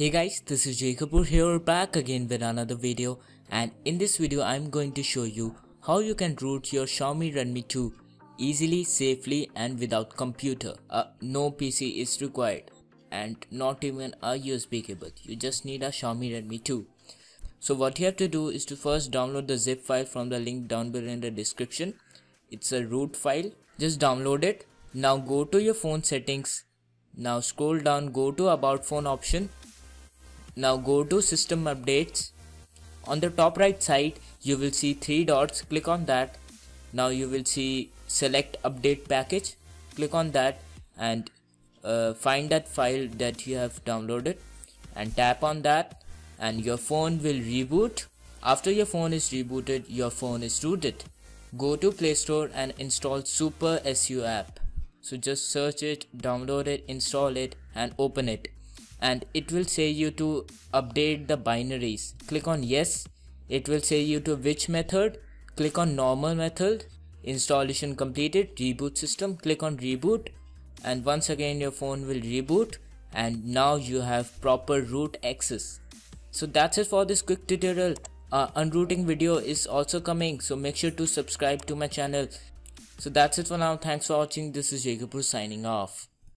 Hey guys, this is Kapoor here back again with another video and in this video I'm going to show you how you can root your Xiaomi Redmi 2 easily, safely and without computer. Uh, no PC is required and not even a USB cable. You just need a Xiaomi Redmi 2. So what you have to do is to first download the zip file from the link down below in the description. It's a root file. Just download it. Now go to your phone settings. Now scroll down, go to about phone option now go to system updates. On the top right side, you will see three dots. Click on that. Now you will see select update package. Click on that and uh, find that file that you have downloaded and tap on that and your phone will reboot. After your phone is rebooted, your phone is rooted. Go to Play Store and install Super SU app. So just search it, download it, install it and open it and it will say you to update the binaries. Click on yes. It will say you to which method? Click on normal method. Installation completed. Reboot system. Click on reboot. And once again your phone will reboot. And now you have proper root access. So that's it for this quick tutorial. Uh, unrooting video is also coming. So make sure to subscribe to my channel. So that's it for now. Thanks for watching. This is Kapoor signing off